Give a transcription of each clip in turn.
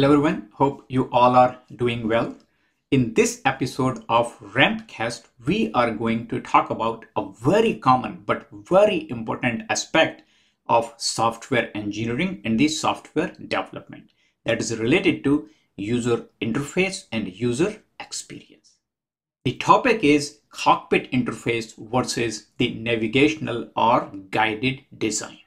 Hello everyone, hope you all are doing well. In this episode of Rampcast, we are going to talk about a very common but very important aspect of software engineering and the software development that is related to user interface and user experience. The topic is cockpit interface versus the navigational or guided design.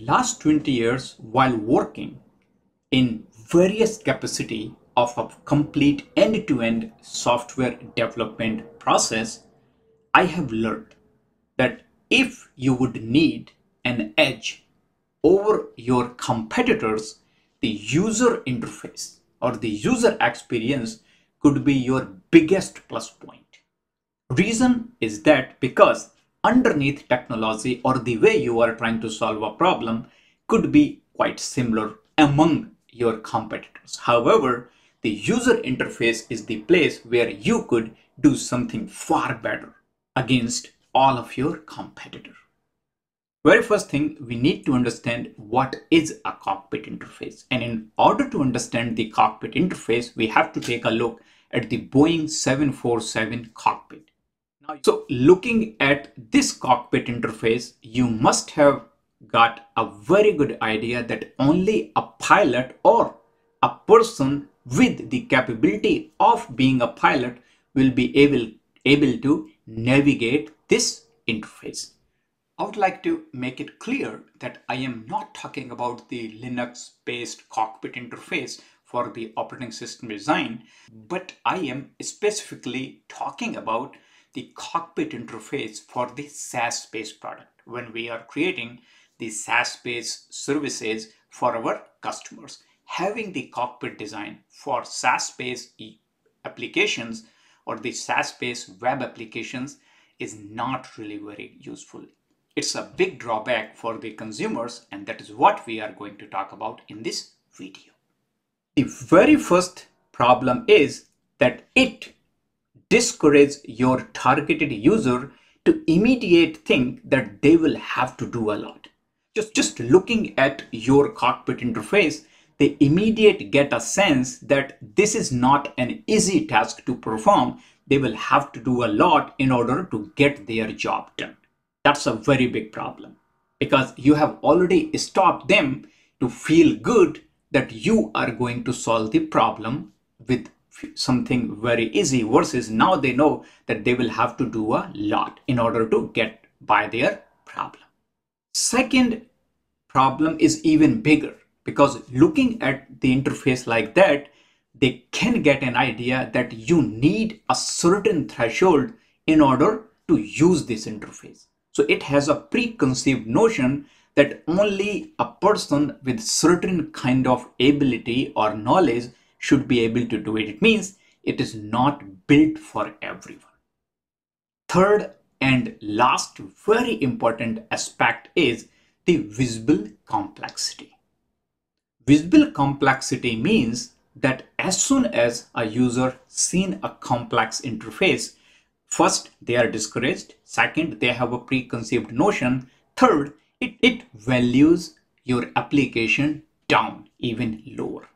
Last 20 years, while working in various capacity of a complete end-to-end -end software development process, I have learned that if you would need an edge over your competitors, the user interface or the user experience could be your biggest plus point. Reason is that because underneath technology or the way you are trying to solve a problem could be quite similar among your competitors. However, the user interface is the place where you could do something far better against all of your competitors. Very first thing, we need to understand what is a cockpit interface. And in order to understand the cockpit interface, we have to take a look at the Boeing 747 cockpit. So looking at this cockpit interface, you must have got a very good idea that only a pilot or a person with the capability of being a pilot will be able, able to navigate this interface. I would like to make it clear that I am not talking about the Linux based cockpit interface for the operating system design, but I am specifically talking about the cockpit interface for the SaaS-based product when we are creating the SaaS-based services for our customers. Having the cockpit design for SaaS-based applications or the SaaS-based web applications is not really very useful. It's a big drawback for the consumers and that is what we are going to talk about in this video. The very first problem is that it discourage your targeted user to immediate think that they will have to do a lot. Just, just looking at your cockpit interface, they immediate get a sense that this is not an easy task to perform. They will have to do a lot in order to get their job done. That's a very big problem because you have already stopped them to feel good that you are going to solve the problem with something very easy versus now they know that they will have to do a lot in order to get by their problem. Second problem is even bigger because looking at the interface like that, they can get an idea that you need a certain threshold in order to use this interface. So it has a preconceived notion that only a person with certain kind of ability or knowledge should be able to do it. It means it is not built for everyone. Third and last very important aspect is the visible complexity. Visible complexity means that as soon as a user seen a complex interface, first they are discouraged, second they have a preconceived notion, third it, it values your application down even lower.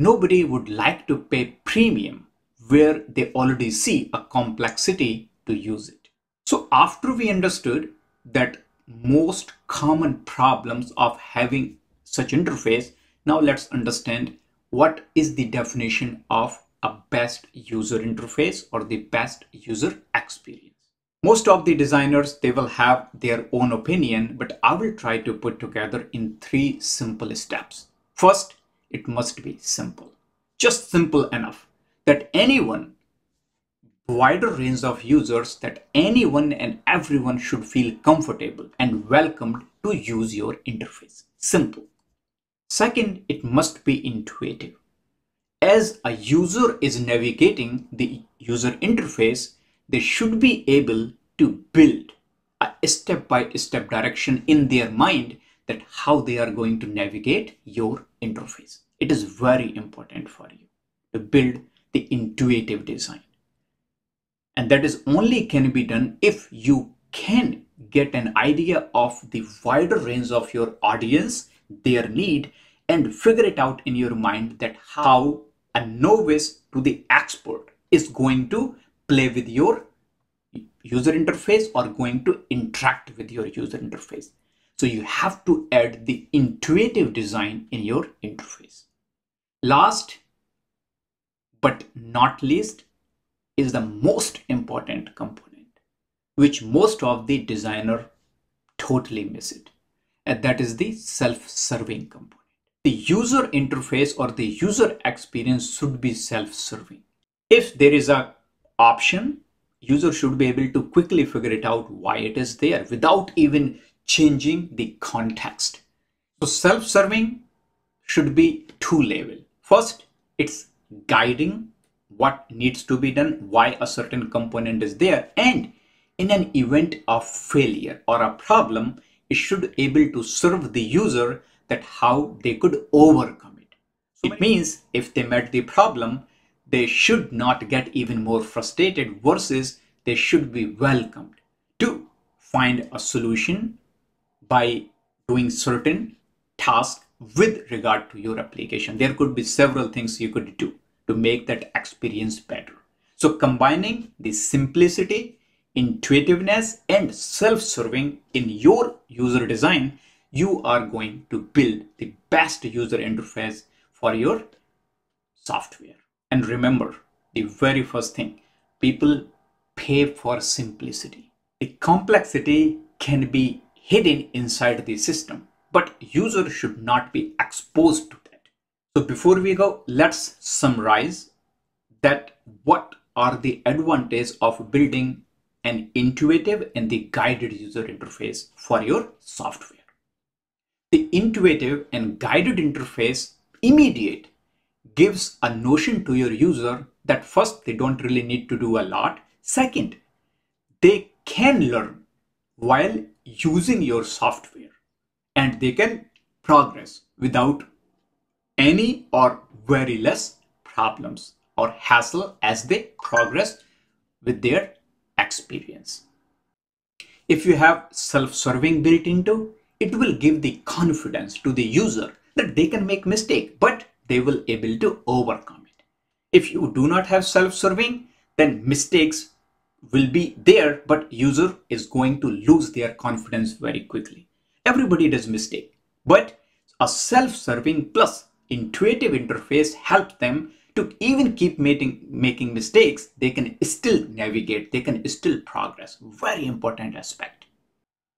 Nobody would like to pay premium where they already see a complexity to use it. So after we understood that most common problems of having such interface, now let's understand what is the definition of a best user interface or the best user experience. Most of the designers, they will have their own opinion, but I will try to put together in three simple steps. First, it must be simple. Just simple enough that anyone, wider range of users, that anyone and everyone should feel comfortable and welcomed to use your interface. Simple. Second, it must be intuitive. As a user is navigating the user interface, they should be able to build a step-by-step -step direction in their mind that how they are going to navigate your interface. It is very important for you to build the intuitive design. And that is only can be done if you can get an idea of the wider range of your audience, their need, and figure it out in your mind that how a novice to the expert is going to play with your user interface or going to interact with your user interface. So you have to add the intuitive design in your interface. Last but not least is the most important component, which most of the designer totally miss it. And that is the self-serving component. The user interface or the user experience should be self-serving. If there is a option, user should be able to quickly figure it out why it is there without even changing the context. So self-serving should be two level. First, it's guiding what needs to be done, why a certain component is there. And in an event of failure or a problem, it should able to serve the user that how they could overcome it. So it means if they met the problem, they should not get even more frustrated versus they should be welcomed to find a solution by doing certain tasks with regard to your application. There could be several things you could do to make that experience better. So combining the simplicity, intuitiveness and self-serving in your user design, you are going to build the best user interface for your software. And remember, the very first thing, people pay for simplicity. The complexity can be hidden inside the system, but user should not be exposed to that. So before we go, let's summarize that what are the advantages of building an intuitive and the guided user interface for your software. The intuitive and guided interface immediate gives a notion to your user that first they don't really need to do a lot. Second, they can learn while using your software and they can progress without any or very less problems or hassle as they progress with their experience. If you have self-serving built into, it will give the confidence to the user that they can make mistake, but they will able to overcome it. If you do not have self-serving, then mistakes will be there, but user is going to lose their confidence very quickly. Everybody does mistake, but a self-serving plus intuitive interface helps them to even keep making, making mistakes. They can still navigate, they can still progress. Very important aspect.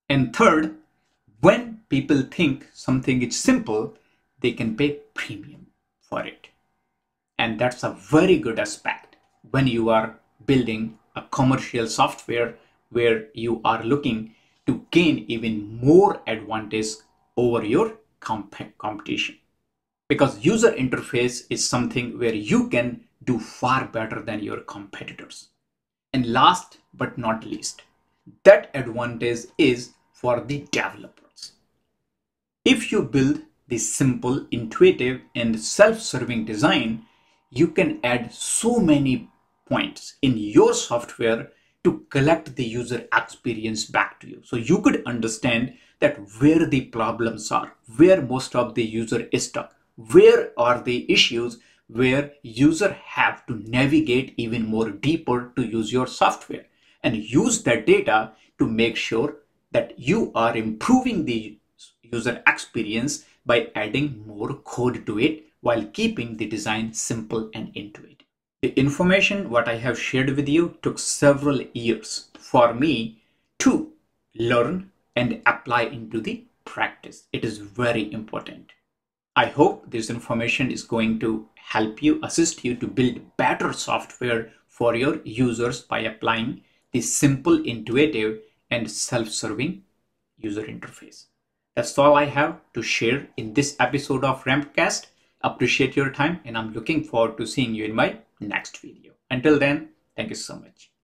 And third, when people think something is simple, they can pay premium for it. And that's a very good aspect when you are building a commercial software where you are looking to gain even more advantage over your comp competition. Because user interface is something where you can do far better than your competitors. And last but not least, that advantage is for the developers. If you build the simple, intuitive and self-serving design, you can add so many points in your software to collect the user experience back to you. So you could understand that where the problems are, where most of the user is stuck, where are the issues where user have to navigate even more deeper to use your software and use that data to make sure that you are improving the user experience by adding more code to it while keeping the design simple and intuitive. The information what I have shared with you took several years for me to learn and apply into the practice. It is very important. I hope this information is going to help you, assist you to build better software for your users by applying the simple, intuitive, and self-serving user interface. That's all I have to share in this episode of Rampcast. Appreciate your time and I'm looking forward to seeing you in my next video. Until then, Thank you so much.